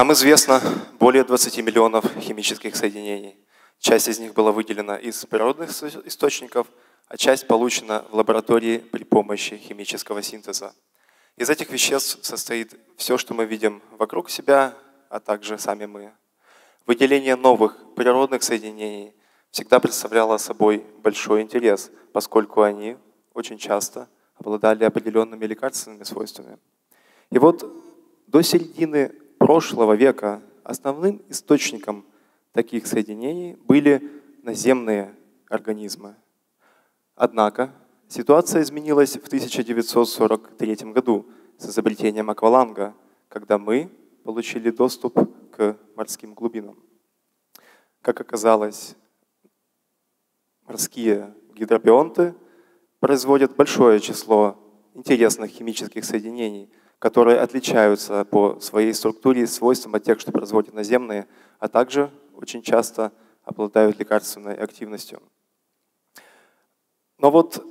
Нам известно более 20 миллионов химических соединений. Часть из них была выделена из природных источников, а часть получена в лаборатории при помощи химического синтеза. Из этих веществ состоит все, что мы видим вокруг себя, а также сами мы. Выделение новых природных соединений всегда представляло собой большой интерес, поскольку они очень часто обладали определенными лекарственными свойствами. И вот до середины прошлого века основным источником таких соединений были наземные организмы. Однако ситуация изменилась в 1943 году с изобретением акваланга, когда мы получили доступ к морским глубинам. Как оказалось, морские гидробионты производят большое число интересных химических соединений, которые отличаются по своей структуре и свойствам от тех, что производят наземные, а также очень часто обладают лекарственной активностью. Но вот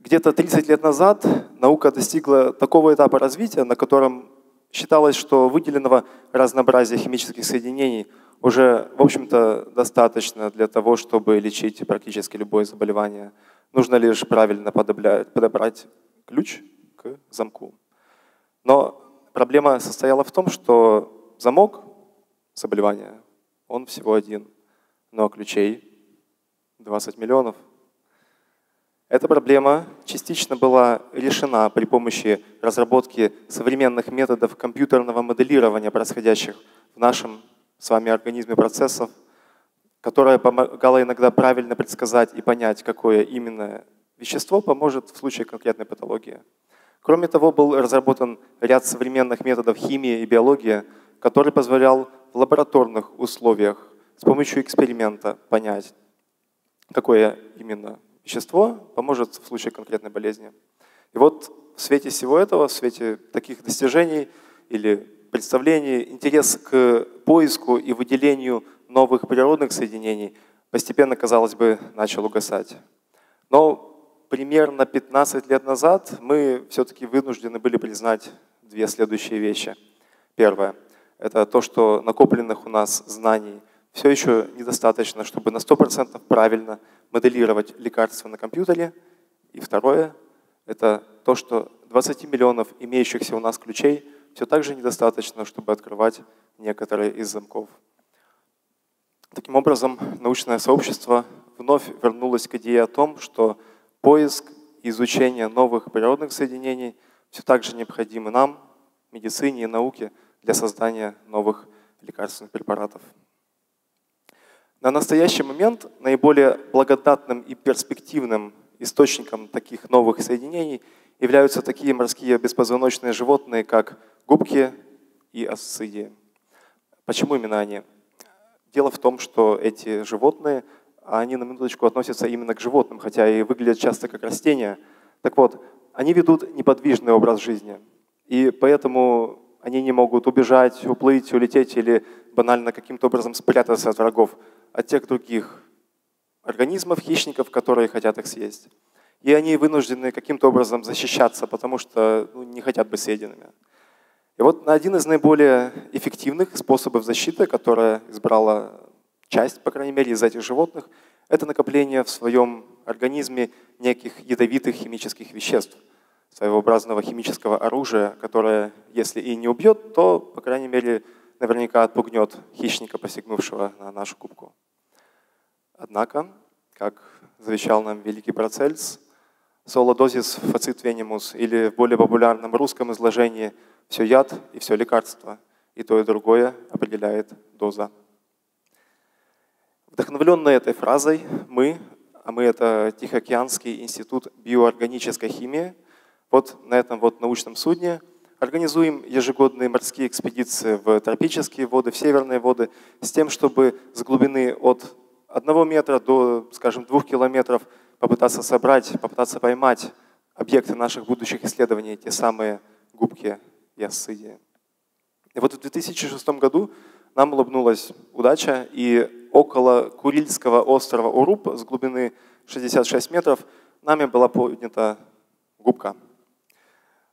где-то 30 лет назад наука достигла такого этапа развития, на котором считалось, что выделенного разнообразия химических соединений уже, в общем-то, достаточно для того, чтобы лечить практически любое заболевание. Нужно лишь правильно подобрать ключ к замку. Но проблема состояла в том, что замок заболевания, он всего один, но ключей 20 миллионов. Эта проблема частично была решена при помощи разработки современных методов компьютерного моделирования происходящих в нашем с вами организме процессов, которая помогала иногда правильно предсказать и понять, какое именно вещество поможет в случае конкретной патологии. Кроме того, был разработан ряд современных методов химии и биологии, который позволял в лабораторных условиях с помощью эксперимента понять, какое именно вещество поможет в случае конкретной болезни. И вот в свете всего этого, в свете таких достижений или представлений, интерес к поиску и выделению новых природных соединений постепенно, казалось бы, начал угасать. Но примерно 15 лет назад мы все-таки вынуждены были признать две следующие вещи. Первое – это то, что накопленных у нас знаний все еще недостаточно, чтобы на 100% правильно моделировать лекарства на компьютере. И второе – это то, что 20 миллионов имеющихся у нас ключей все так же недостаточно, чтобы открывать некоторые из замков. Таким образом, научное сообщество вновь вернулось к идее о том, что Поиск и изучение новых природных соединений все так же необходимы нам, медицине и науке, для создания новых лекарственных препаратов. На настоящий момент наиболее благодатным и перспективным источником таких новых соединений являются такие морские беспозвоночные животные, как губки и асцидии. Почему именно они? Дело в том, что эти животные они на минуточку относятся именно к животным, хотя и выглядят часто как растения. Так вот, они ведут неподвижный образ жизни, и поэтому они не могут убежать, уплыть, улететь или банально каким-то образом спрятаться от врагов, от тех других организмов, хищников, которые хотят их съесть. И они вынуждены каким-то образом защищаться, потому что ну, не хотят быть съеденными. И вот один из наиболее эффективных способов защиты, которое избрала часть, по крайней мере, из этих животных, это накопление в своем организме неких ядовитых химических веществ, своеобразного химического оружия, которое, если и не убьет, то, по крайней мере, наверняка отпугнет хищника, посягнувшего на нашу кубку. Однако, как завещал нам великий Процельс, солодозис фацит венимус, или в более популярном русском изложении «все яд и все лекарство», и то и другое определяет доза Вдохновленные этой фразой мы, а мы это Тихоокеанский институт биоорганической химии, вот на этом вот научном судне организуем ежегодные морские экспедиции в тропические воды, в северные воды, с тем, чтобы с глубины от одного метра до, скажем, двух километров попытаться собрать, попытаться поймать объекты наших будущих исследований, те самые губки и ассидии. И вот в 2006 году нам улыбнулась удача, и около Курильского острова Уруп с глубины 66 метров нами была поднята губка.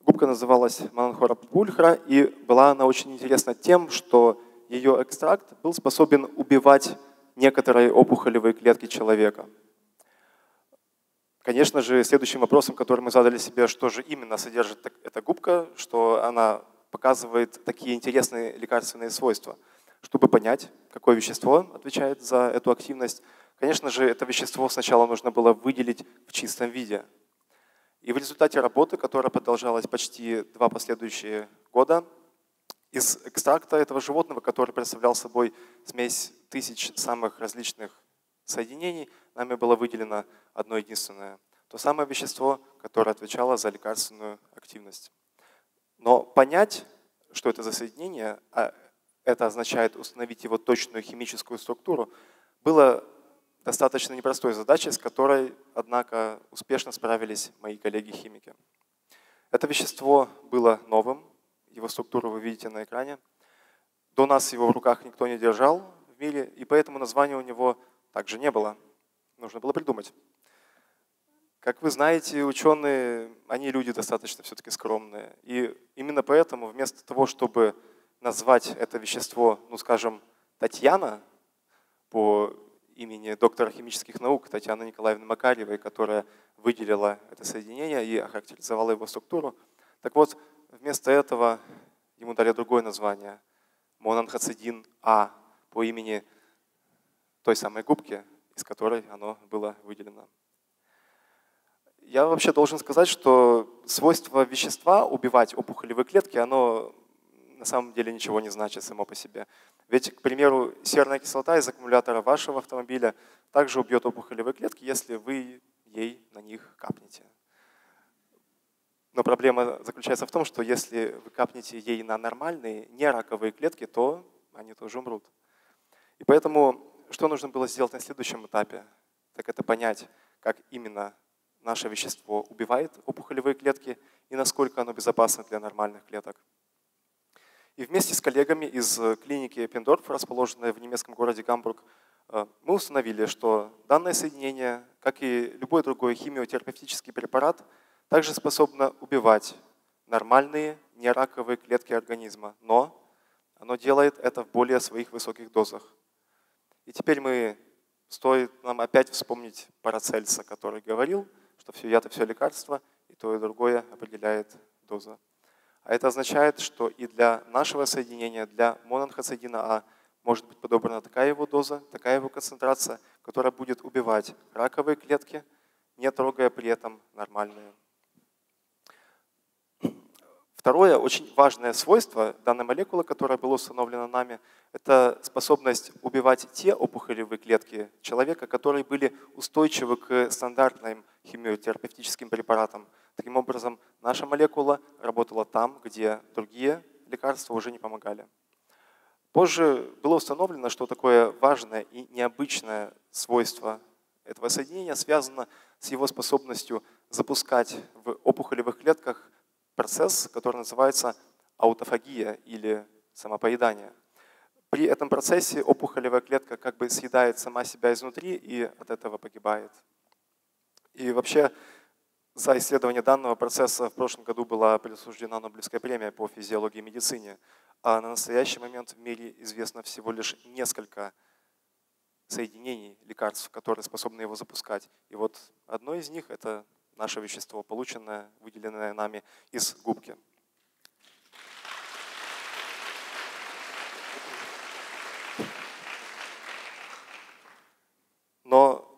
Губка называлась Мананхора Пульхра, и была она очень интересна тем, что ее экстракт был способен убивать некоторые опухолевые клетки человека. Конечно же, следующим вопросом, который мы задали себе, что же именно содержит эта губка, что она показывает такие интересные лекарственные свойства. Чтобы понять, какое вещество отвечает за эту активность, конечно же, это вещество сначала нужно было выделить в чистом виде. И в результате работы, которая продолжалась почти два последующие года, из экстракта этого животного, который представлял собой смесь тысяч самых различных соединений, нами было выделено одно единственное. То самое вещество, которое отвечало за лекарственную активность. Но понять, что это за соединение, а это означает установить его точную химическую структуру, было достаточно непростой задачей, с которой, однако, успешно справились мои коллеги-химики. Это вещество было новым, его структуру вы видите на экране. До нас его в руках никто не держал в мире, и поэтому названия у него также не было. Нужно было придумать. Как вы знаете, ученые, они люди достаточно все-таки скромные. И именно поэтому вместо того, чтобы назвать это вещество, ну скажем, Татьяна, по имени доктора химических наук Татьяны Николаевны Макарьевой, которая выделила это соединение и охарактеризовала его структуру. Так вот, Вместо этого ему дали другое название – монанхацидин А по имени той самой губки, из которой оно было выделено. Я вообще должен сказать, что свойство вещества убивать опухолевые клетки, оно на самом деле ничего не значит само по себе. Ведь, к примеру, серная кислота из аккумулятора вашего автомобиля также убьет опухолевые клетки, если вы ей на них капнете. Но проблема заключается в том, что если вы капнете ей на нормальные, не раковые клетки, то они тоже умрут. И поэтому что нужно было сделать на следующем этапе? Так это понять, как именно наше вещество убивает опухолевые клетки и насколько оно безопасно для нормальных клеток. И вместе с коллегами из клиники Пендорф, расположенной в немецком городе Гамбург, э, мы установили, что данное соединение, как и любой другой химиотерапевтический препарат, также способно убивать нормальные нераковые клетки организма, но оно делает это в более своих высоких дозах. И теперь мы, стоит нам опять вспомнить Парацельса, который говорил, что все яд и все лекарство, и то и другое определяет доза. А это означает, что и для нашего соединения, для мононхоцидина А, может быть подобрана такая его доза, такая его концентрация, которая будет убивать раковые клетки, не трогая при этом нормальные. Второе очень важное свойство данной молекулы, которое было установлено нами, это способность убивать те опухолевые клетки человека, которые были устойчивы к стандартным химиотерапевтическим препаратам. Таким образом, наша молекула работала там, где другие лекарства уже не помогали. Позже было установлено, что такое важное и необычное свойство этого соединения связано с его способностью запускать в опухолевых клетках процесс, который называется аутофагия или самопоедание. При этом процессе опухолевая клетка как бы съедает сама себя изнутри и от этого погибает. И вообще за исследование данного процесса в прошлом году была присуждена Нобелевская премия по физиологии и медицине, а на настоящий момент в мире известно всего лишь несколько соединений лекарств, которые способны его запускать. И вот одно из них – это наше вещество, полученное, выделенное нами из губки. Но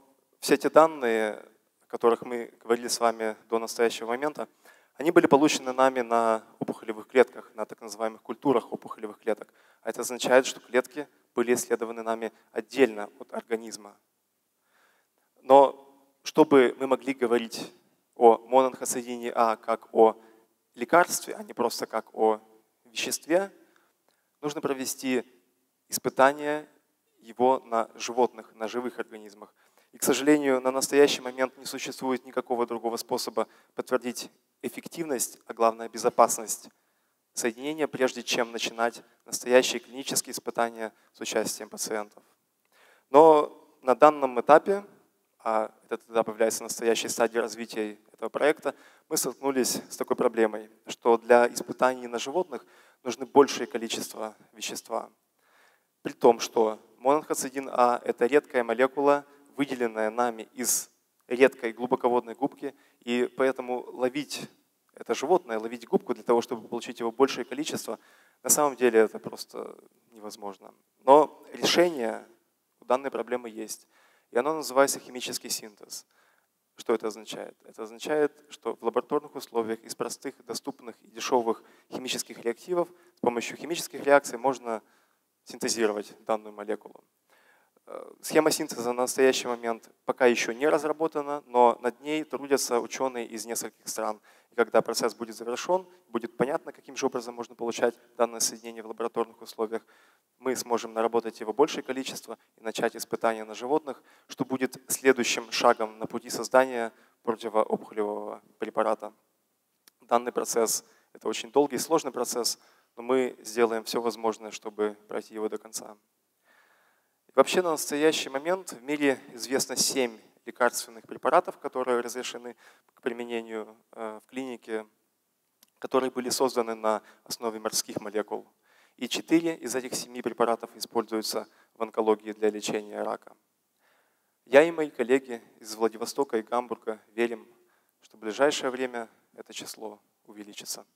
все эти данные, о которых мы говорили с вами до настоящего момента, они были получены нами на опухолевых клетках, на так называемых культурах опухолевых клеток. А это означает, что клетки были исследованы нами отдельно от организма. Но чтобы мы могли говорить о мононхосоединении А как о лекарстве, а не просто как о веществе, нужно провести испытания его на животных, на живых организмах. И, к сожалению, на настоящий момент не существует никакого другого способа подтвердить эффективность, а главное безопасность соединения, прежде чем начинать настоящие клинические испытания с участием пациентов. Но на данном этапе а этот этап является настоящей стадией развития этого проекта, мы столкнулись с такой проблемой, что для испытаний на животных нужны большее количество вещества. При том, что мононхацидин-А – это редкая молекула, выделенная нами из редкой глубоководной губки, и поэтому ловить это животное, ловить губку для того, чтобы получить его большее количество, на самом деле это просто невозможно. Но решение у данной проблемы есть, и оно называется химический синтез. Что это означает? Это означает, что в лабораторных условиях из простых, доступных и дешевых химических реактивов с помощью химических реакций можно синтезировать данную молекулу. Схема синтеза на настоящий момент пока еще не разработана, но над ней трудятся ученые из нескольких стран. И когда процесс будет завершен, будет понятно, каким же образом можно получать данное соединение в лабораторных условиях, мы сможем наработать его большее количество и начать испытания на животных, что будет следующим шагом на пути создания противоопухолевого препарата. Данный процесс – это очень долгий и сложный процесс, но мы сделаем все возможное, чтобы пройти его до конца. Вообще на настоящий момент в мире известно 7 лекарственных препаратов, которые разрешены к применению э, в клинике, которые были созданы на основе морских молекул. И 4 из этих 7 препаратов используются в онкологии для лечения рака. Я и мои коллеги из Владивостока и Гамбурга верим, что в ближайшее время это число увеличится.